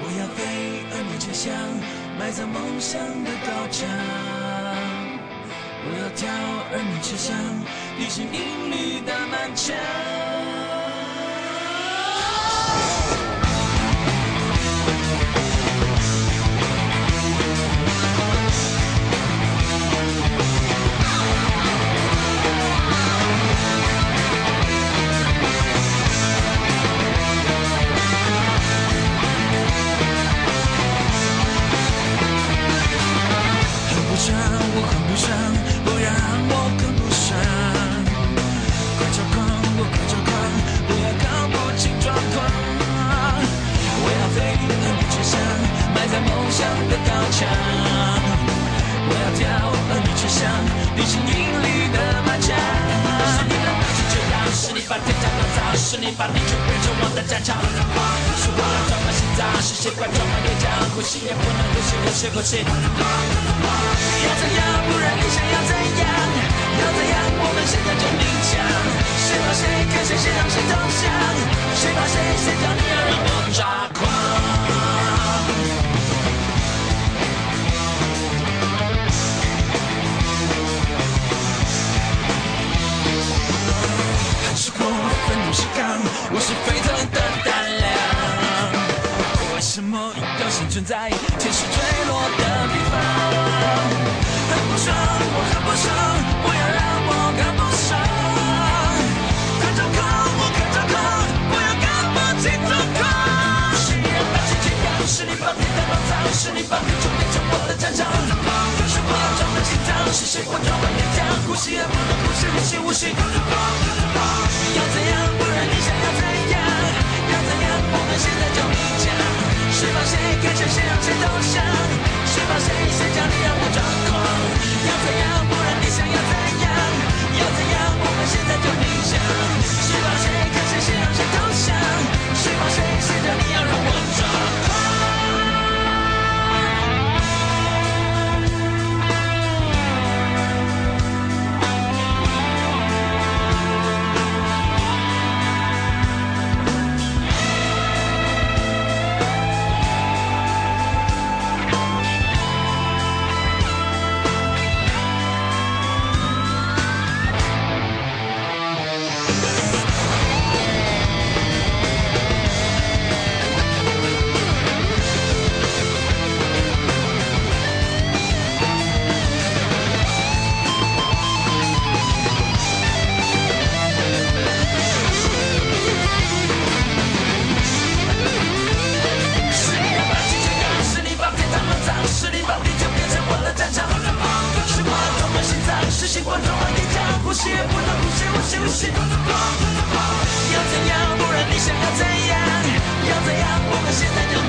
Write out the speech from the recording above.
我要飞，而你却想埋葬梦想的刀枪。我要跳，而你却想一心一力打满墙。上不爽，不让我跟不上。快抓狂，我快抓狂，不要搞不清状况。我要飞，而你却像埋在梦想的高墙。我要跳，而你却像地心引力的满墙。是你让大气这样，是你把天堂打造，是你把地球变成我的战场。是我要装满心脏，是谁快装满脸颊，呼吸也不能呼吸，呼吸呼吸。要怎样？不是沸腾的胆量。为什么有幸存在天使坠落的地方？很不爽，我很不爽，不要让我更不爽。快抓狂，我快抓狂，不要看不清状况。是你让大气这样，是你把天堂打造，是你把地球变成我的战场。是我装满心脏，是谁我装满脸颊，呼吸也不能呼吸，呼吸呼吸。要怎样？想要怎样要怎样我们现在就一起唱释放谁跟谁谁让谁都伤释放谁谁叫你让我抓狂？要怎样不然你想要吸，呼吸呼吸。要怎样？不然你想要怎样？要怎样？我们现在就